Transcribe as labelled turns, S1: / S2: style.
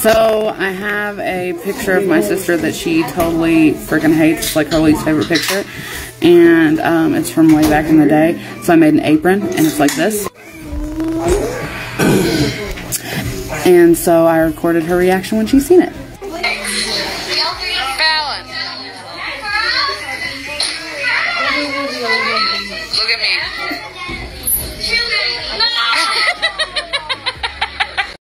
S1: So I have a picture of my sister that she totally freaking hates. It's like her least favorite picture. And um, it's from way back in the day. So I made an apron and it's like this. And so I recorded her reaction when she's seen it.
S2: Balance. Look at me.